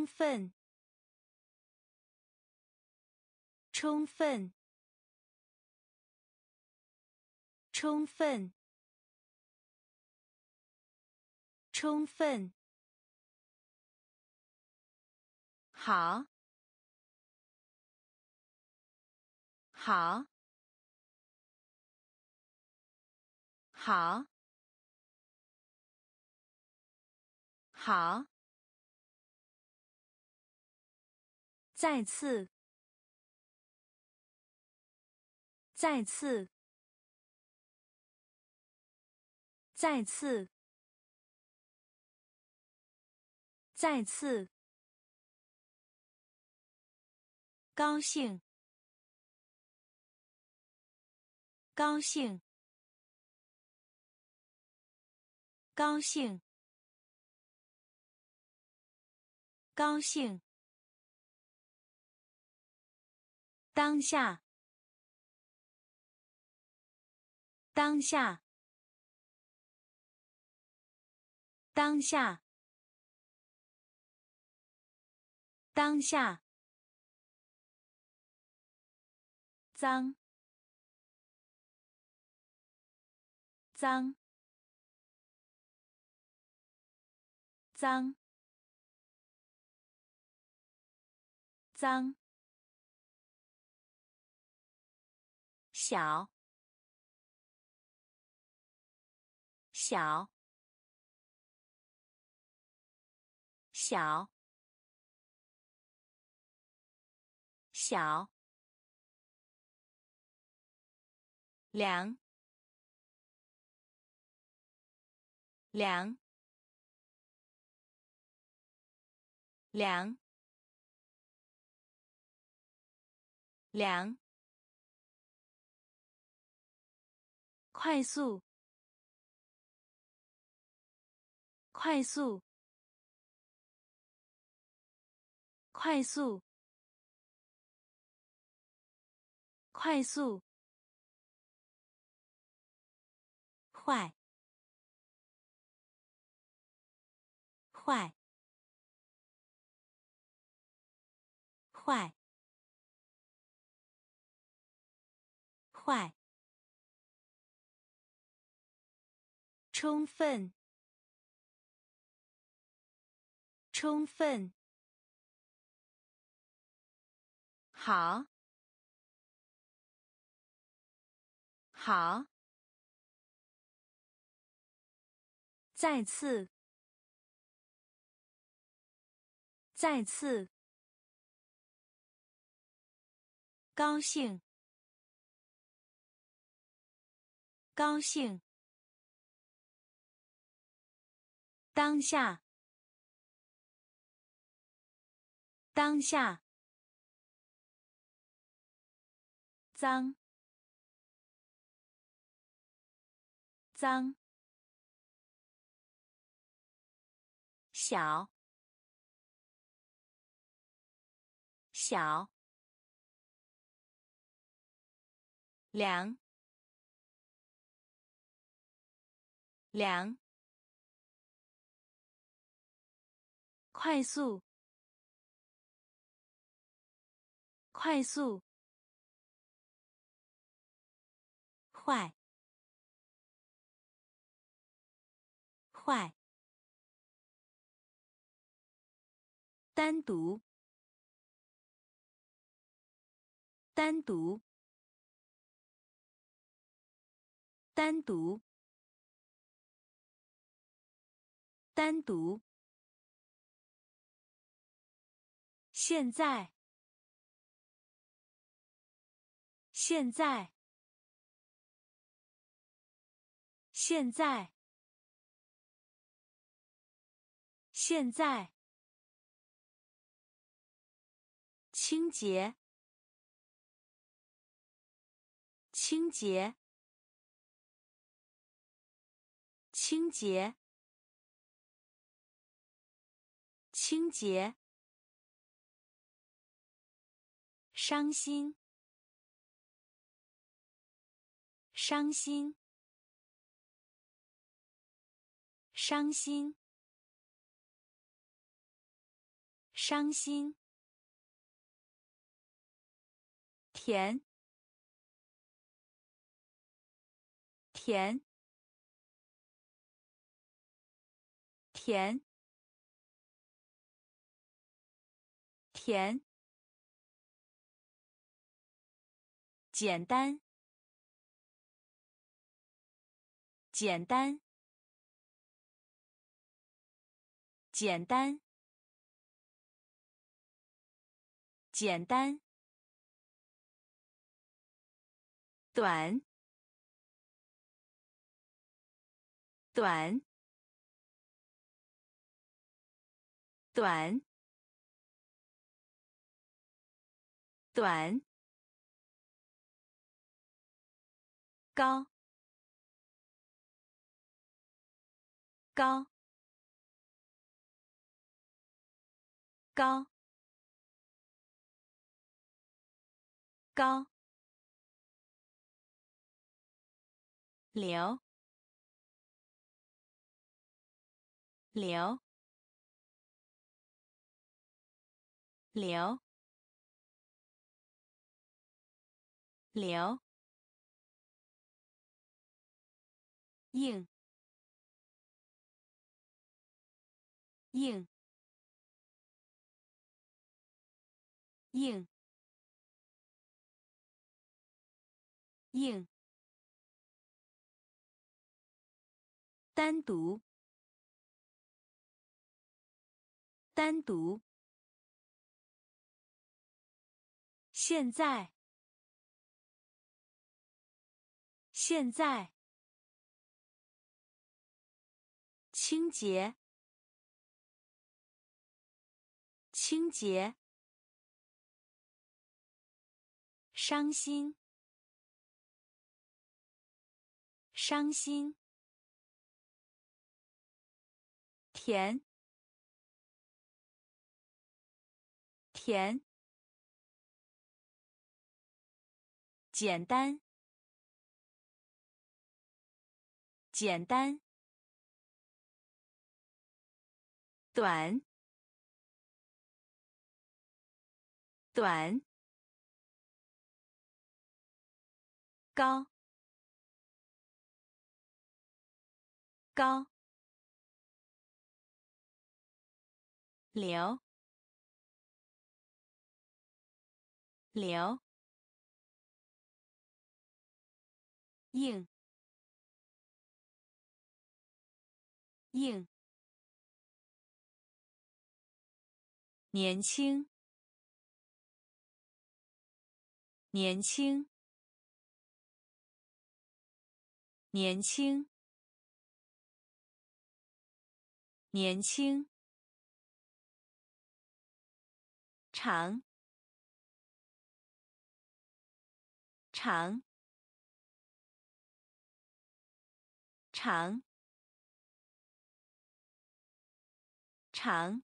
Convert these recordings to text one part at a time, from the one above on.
充分，充分，充分，充分。好，好，好，好。再次，再次，再次，再次。高兴，高兴，高兴，高兴。当下，当下，当下，当下。脏，脏，脏，脏，小，小，小，小。凉，凉，凉，凉。快速，快速，快速，快速。坏，坏，坏，坏。充分，充分。好，好。再次，再次，高兴，高兴，当下，当下，脏，脏。小，小，凉，凉，快速，快速，坏，坏。单独，单独，单独，单独。现在，现在，现在，现在。清洁，清洁，清洁，清洁。伤心，伤心，伤心，伤心，甜，甜，甜，甜，简单，简单，简单。简单，短，短，短，短，高，高，高。高，流，流，流，流，硬，硬，硬。硬，单独，单独，现在，现在，清洁，清洁，伤心。伤心，甜，甜，简单，简单，短，短，高。高，流，流，硬，硬，年轻，年轻，年轻。年轻，长，长，长，长，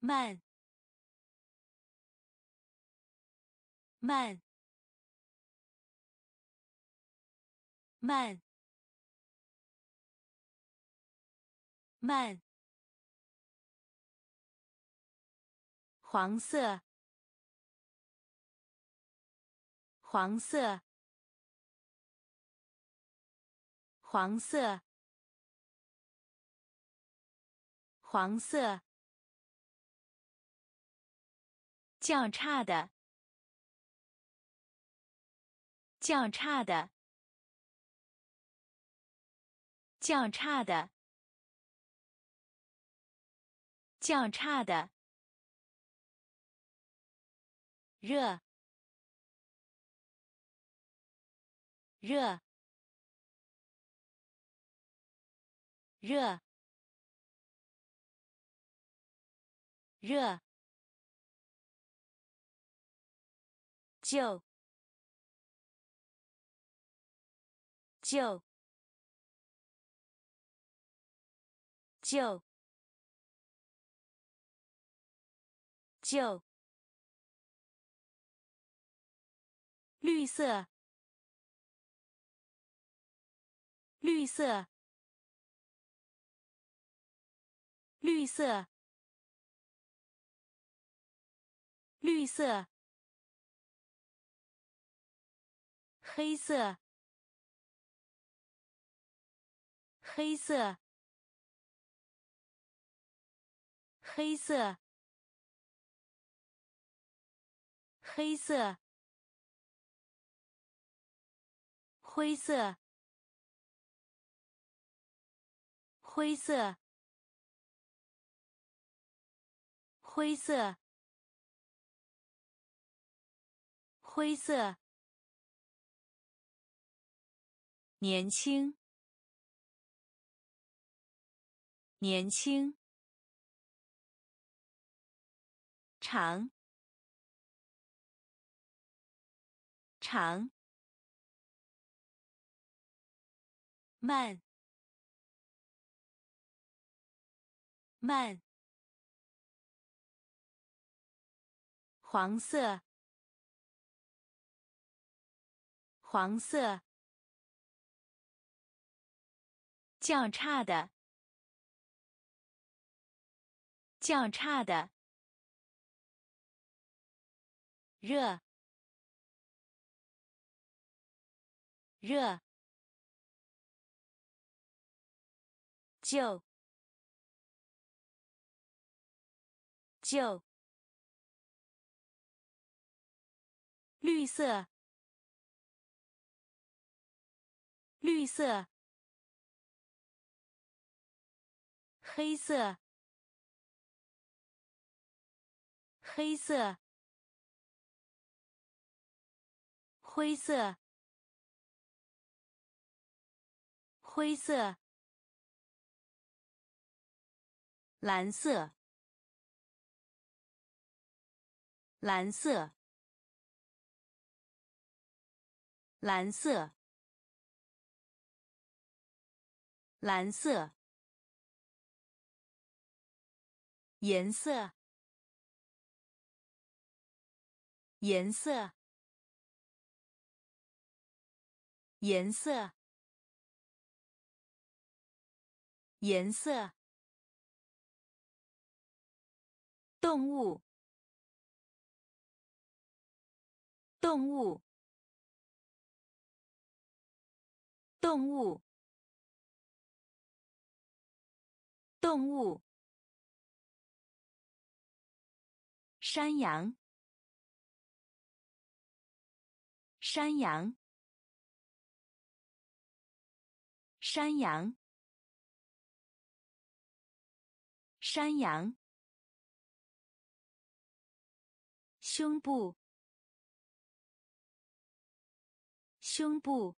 慢，慢，慢。慢，黄色，黄色，黄色，黄色，较差的，较差的，较差的。较差的，热，热，热，热，就，就，就。就绿色，绿色，绿色，绿色，黑色，黑色，黑色，黑色。灰色，灰色，灰色，灰色。年轻，年轻，长，长。慢，慢，黄色，黄色，较差的，较差的，热，热。就。就。绿色，绿色，黑色，黑色，灰色，灰色。蓝色，蓝色，蓝色，蓝色，颜色，颜色，颜色，颜色。动物，动物，动物，动物。山羊，山羊，山羊，山羊。胸部，胸部，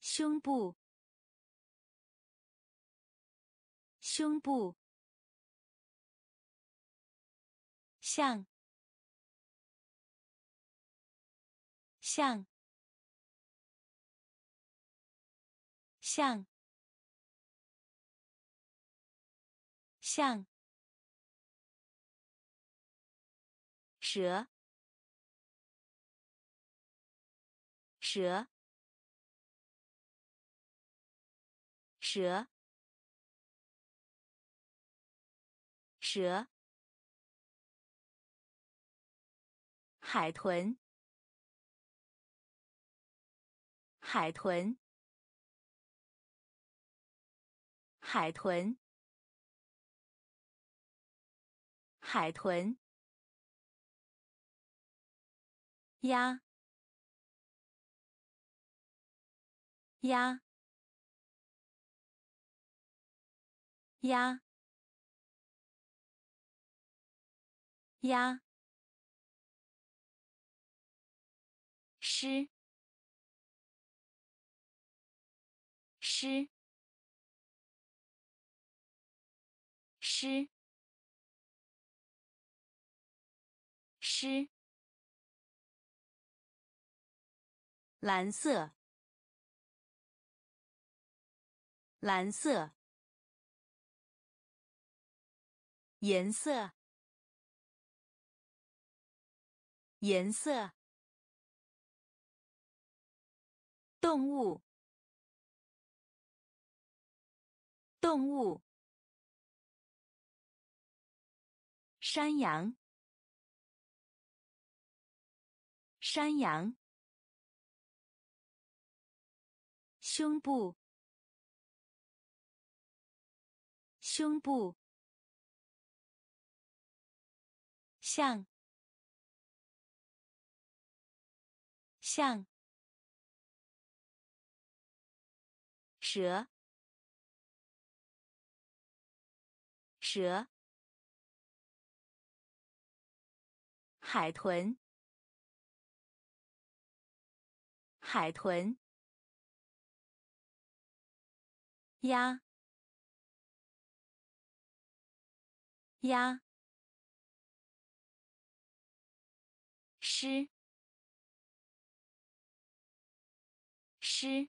胸部，胸部，像，像，像，像。蛇，蛇，蛇，蛇，海豚，海豚，海豚，海豚。鸭，鸭，鸭，鸭，诗，诗，诗，诗。蓝色，蓝色，颜色，颜色，动物，动物，山羊，山羊，胸部，胸部，像，像。蛇，蛇，海豚，海豚，鸭，鸭，狮，狮。